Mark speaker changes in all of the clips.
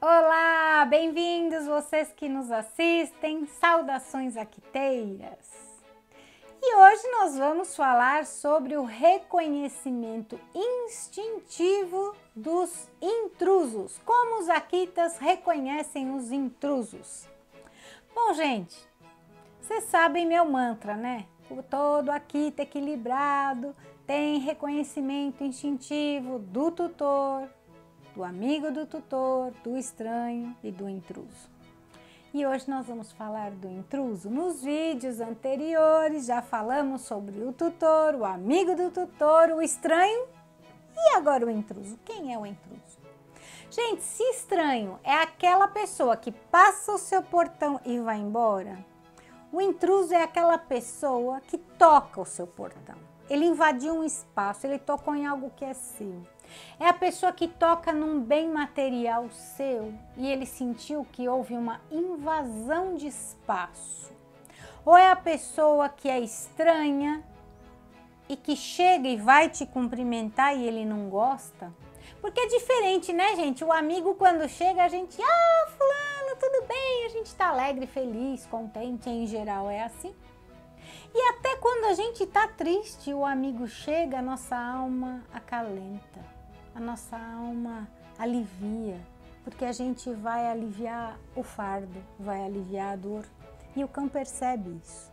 Speaker 1: Olá, bem-vindos vocês que nos assistem, saudações aquiteiras. E hoje nós vamos falar sobre o reconhecimento instintivo dos intrusos, como os akitas reconhecem os intrusos. Bom, gente, vocês sabem meu mantra, né? O todo akita equilibrado tem reconhecimento instintivo do tutor, do amigo do tutor, do estranho e do intruso. E hoje nós vamos falar do intruso. Nos vídeos anteriores já falamos sobre o tutor, o amigo do tutor, o estranho e agora o intruso. Quem é o intruso? Gente, se estranho é aquela pessoa que passa o seu portão e vai embora, o intruso é aquela pessoa que toca o seu portão. Ele invadiu um espaço, ele tocou em algo que é seu. É a pessoa que toca num bem material seu e ele sentiu que houve uma invasão de espaço. Ou é a pessoa que é estranha e que chega e vai te cumprimentar e ele não gosta. Porque é diferente, né, gente? O amigo, quando chega, a gente, ah, Fulano, tudo bem, a gente tá alegre, feliz, contente, em geral é assim. E até quando a gente tá triste, o amigo chega, a nossa alma acalenta a nossa alma alivia, porque a gente vai aliviar o fardo, vai aliviar a dor e o cão percebe isso.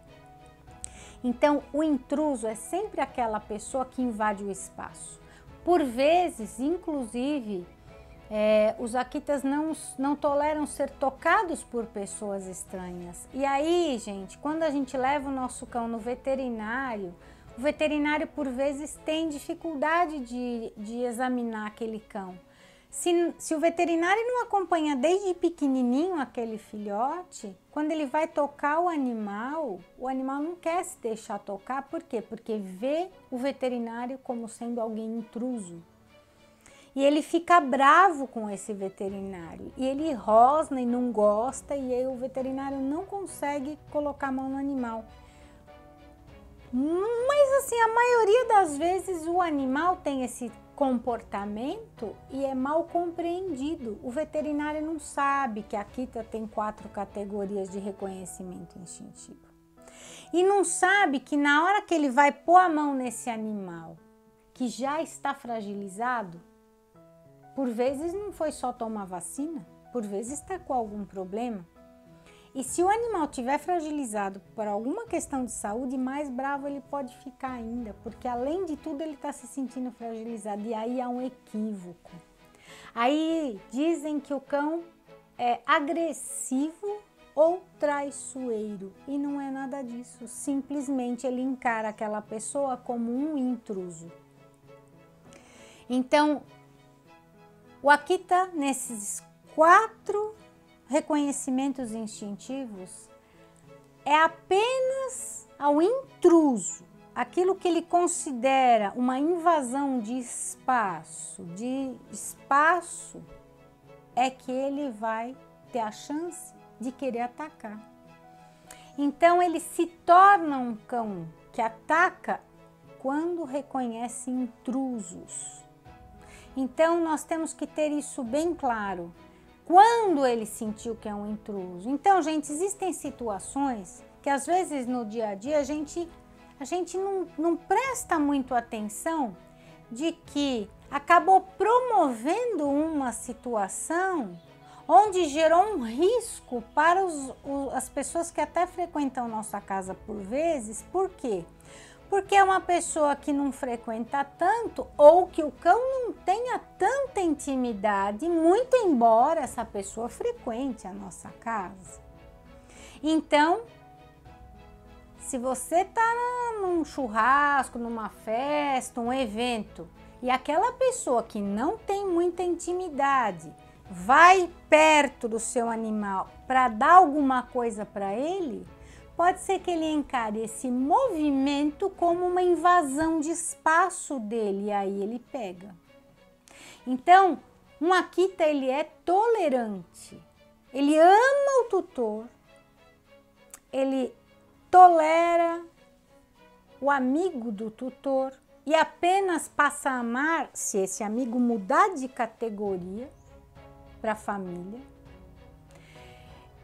Speaker 1: Então, o intruso é sempre aquela pessoa que invade o espaço. Por vezes, inclusive, é, os akitas não, não toleram ser tocados por pessoas estranhas. E aí, gente, quando a gente leva o nosso cão no veterinário, o veterinário, por vezes, tem dificuldade de, de examinar aquele cão. Se, se, o veterinário não acompanha desde pequenininho aquele filhote, quando ele vai tocar o animal, o animal não quer se deixar tocar, por quê? Porque vê o veterinário como sendo alguém intruso. E ele fica bravo com esse veterinário, e ele rosna e não gosta, e aí o veterinário não consegue colocar a mão no animal. Mas assim, a maioria das vezes o animal tem esse comportamento e é mal compreendido. O veterinário não sabe que a Kita tem quatro categorias de reconhecimento instintivo. E não sabe que na hora que ele vai pôr a mão nesse animal que já está fragilizado, por vezes não foi só tomar vacina, por vezes está com algum problema, e se o animal tiver fragilizado por alguma questão de saúde, mais bravo ele pode ficar ainda, porque além de tudo ele está se sentindo fragilizado e aí há um equívoco. Aí dizem que o cão é agressivo ou traiçoeiro e não é nada disso. Simplesmente ele encara aquela pessoa como um intruso. Então, o Akita, nesses quatro reconhecimentos instintivos é apenas ao intruso, aquilo que ele considera uma invasão de espaço, de espaço, é que ele vai ter a chance de querer atacar. Então ele se torna um cão que ataca quando reconhece intrusos. Então nós temos que ter isso bem claro quando ele sentiu que é um intruso. Então, gente, existem situações que às vezes no dia a dia a gente, a gente não, não presta muito atenção de que acabou promovendo uma situação onde gerou um risco para os, as pessoas que até frequentam nossa casa por vezes. Por quê? Porque é uma pessoa que não frequenta tanto ou que o cão não tenha tanta intimidade, muito embora essa pessoa frequente a nossa casa. Então, se você está num churrasco, numa festa, um evento, e aquela pessoa que não tem muita intimidade vai perto do seu animal para dar alguma coisa para ele, pode ser que ele encare esse movimento como uma invasão de espaço dele, e aí ele pega. Então, um Akita ele é tolerante. Ele ama o tutor. Ele tolera o amigo do tutor e apenas passa a amar se esse amigo mudar de categoria para a família.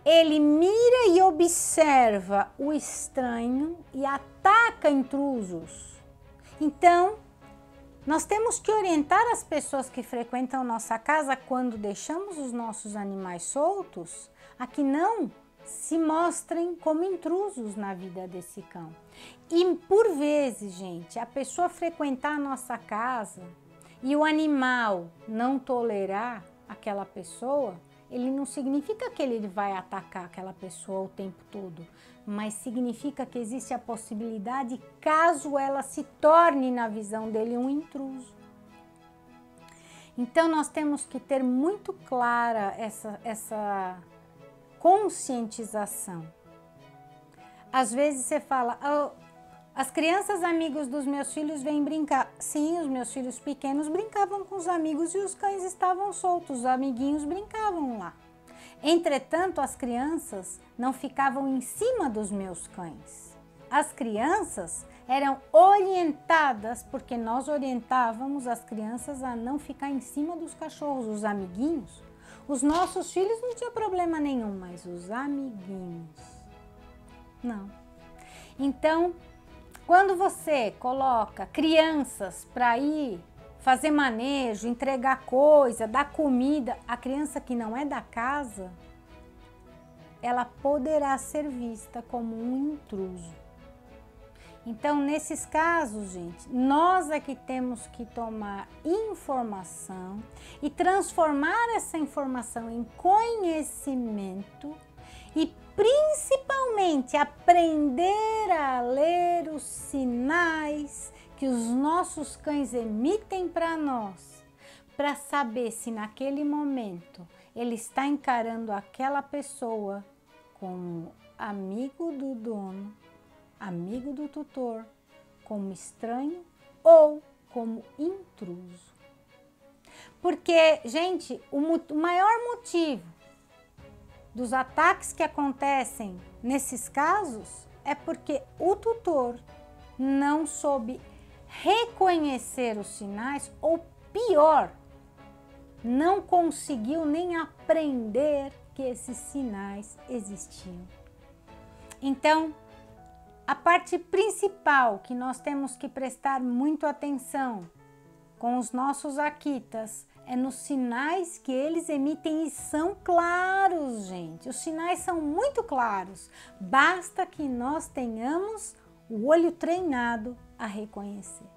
Speaker 1: Ele mira e observa o estranho e ataca intrusos. Então, nós temos que orientar as pessoas que frequentam nossa casa quando deixamos os nossos animais soltos a que não se mostrem como intrusos na vida desse cão. E por vezes, gente, a pessoa frequentar a nossa casa e o animal não tolerar aquela pessoa, ele não significa que ele vai atacar aquela pessoa o tempo todo, mas significa que existe a possibilidade caso ela se torne na visão dele um intruso. Então nós temos que ter muito clara essa, essa conscientização. Às vezes você fala, oh, as crianças amigos dos meus filhos vêm brincar. Sim, os meus filhos pequenos brincavam com os amigos e os cães estavam soltos, os amiguinhos brincavam lá. Entretanto, as crianças não ficavam em cima dos meus cães. As crianças eram orientadas, porque nós orientávamos as crianças a não ficar em cima dos cachorros, os amiguinhos. Os nossos filhos não tinha problema nenhum, mas os amiguinhos, não. Então, quando você coloca crianças para ir fazer manejo, entregar coisa, dar comida, a criança que não é da casa, ela poderá ser vista como um intruso. Então, nesses casos, gente, nós é que temos que tomar informação e transformar essa informação em conhecimento e principalmente aprender a ler os sinais que os nossos cães emitem para nós, para saber se naquele momento ele está encarando aquela pessoa como amigo do dono amigo do tutor, como estranho ou como intruso. Porque, gente, o, maior motivo dos ataques que acontecem nesses casos é porque o tutor não soube reconhecer os sinais ou pior, não conseguiu nem aprender que esses sinais existiam. Então, a parte principal que nós temos que prestar muito atenção com os nossos Akitas é nos sinais que eles emitem e são claros, gente. Os sinais são muito claros. Basta que nós tenhamos o olho treinado a reconhecer.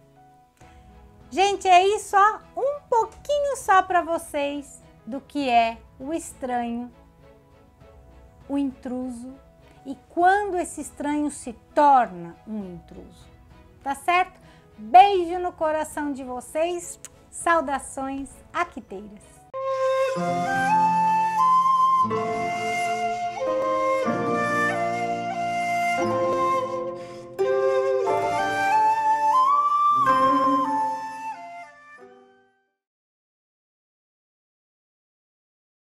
Speaker 1: Gente, é isso, ó, um pouquinho só para vocês do que é o estranho, o intruso e quando esse estranho se torna um intruso. Tá certo? Beijo no coração de vocês. Saudações aquiteiras.